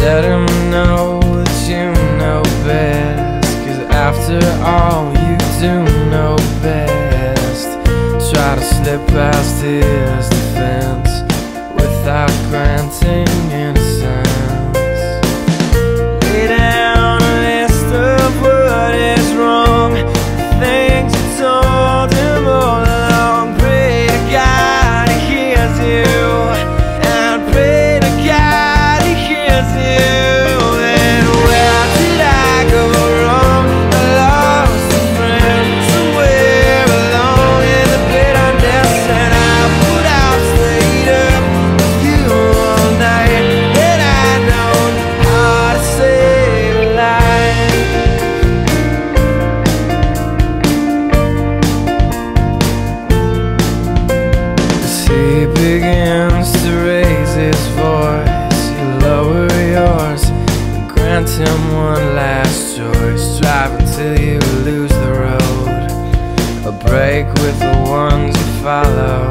Let him know that you know best. Cause after all you do know best. Try to slip past his defense Without granting grant him one last choice. Drive until you lose the road. A break with the ones you follow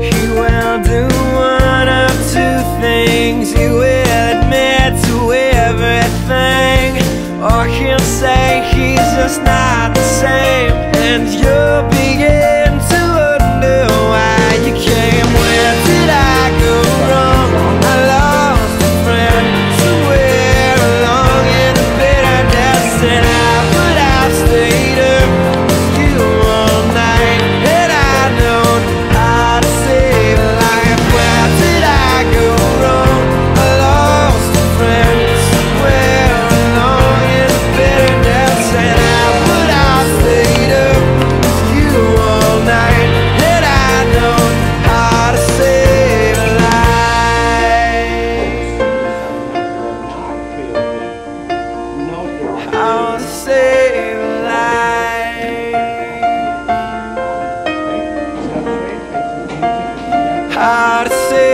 He will do one of two things. He will admit to everything. Or he'll say he's just not the same. And you'll dar.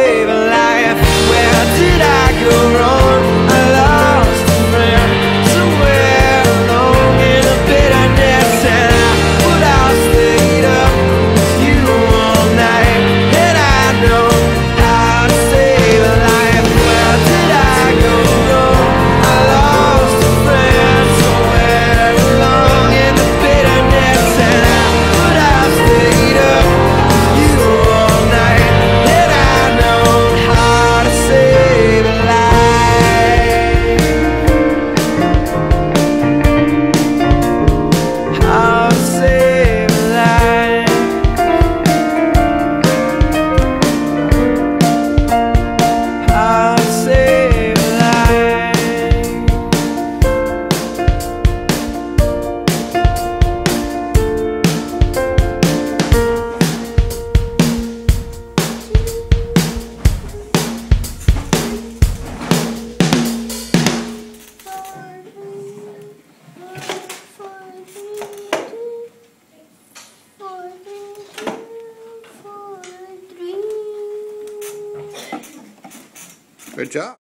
Good job.